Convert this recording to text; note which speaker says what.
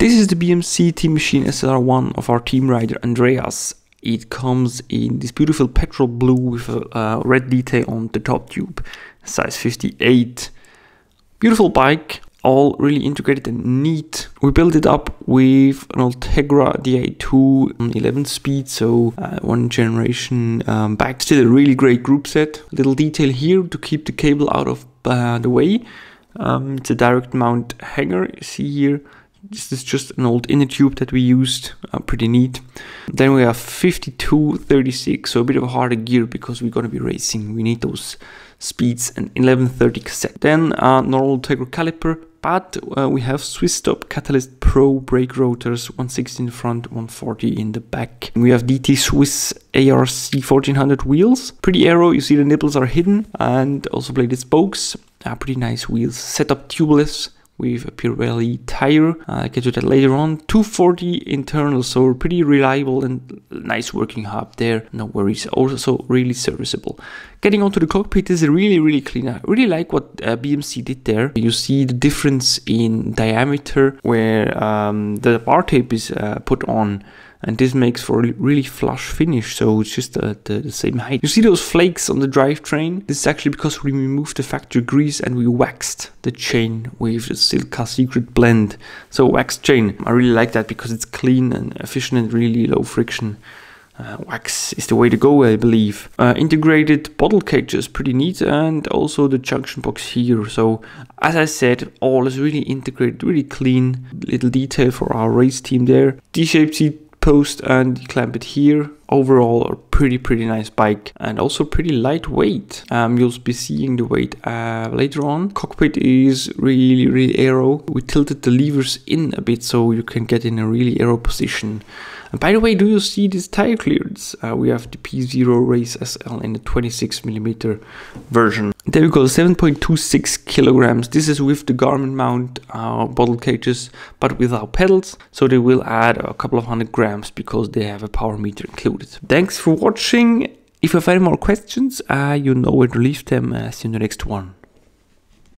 Speaker 1: This is the BMC Teammachine SLR1 of our team rider Andreas. It comes in this beautiful petrol blue with a uh, red detail on the top tube, size 58. Beautiful bike, all really integrated and neat. We built it up with an Ultegra Di2 11 speed, so uh, one generation um, back. Still a really great group set. Little detail here to keep the cable out of uh, the way. Um, it's a direct mount hanger, see here. This is just an old inner tube that we used, uh, pretty neat. Then we have 5236, so a bit of a harder gear because we're going to be racing. We need those speeds and 1130 cassette. Then uh, normal Tegra caliper, but uh, we have SwissStop Catalyst Pro brake rotors, 160 in the front, 140 in the back. We have DT Swiss ARC 1400 wheels, pretty aero, you see the nipples are hidden, and also bladed spokes, uh, pretty nice wheels, set up tubeless with a Pirelli tire. Uh, I get to that later on. 240 internal, so pretty reliable and nice working hub there. No worries. Also really serviceable. Getting onto the cockpit is really, really clean. I really like what uh, BMC did there. You see the difference in diameter where um, the bar tape is uh, put on and this makes for a really flush finish so it's just the, the, same height. You see those flakes on the drivetrain? This is actually because we removed the factory grease and we waxed the chain with the Silca Secret blend. So waxed chain, I really like that because it's clean and efficient and really low friction. Uh, wax is the way to go, I believe. Uh, integrated bottle cages, pretty neat, and also the junction box here. So, as I said, all is really integrated, really clean. Little detail for our race team there. D-shaped seat post and clamp it here. Overall, a pretty, pretty nice bike and also pretty lightweight. Um, you'll be seeing the weight uh, later on. Cockpit is really, really aero. We tilted the levers in a bit so you can get in a really aero position. And by the way, do you see this tire clearance? Uh, we have the P Zero Race SL in the 26mm version. There go, 7.26 kilograms. This is with the Garmin mount uh, bottle cages, but without pedals. So they will add a couple of hundred grams because they have a power meter included. Thanks for watching. If you have any more questions, uh, you know where to leave them. Uh, see you in the next one.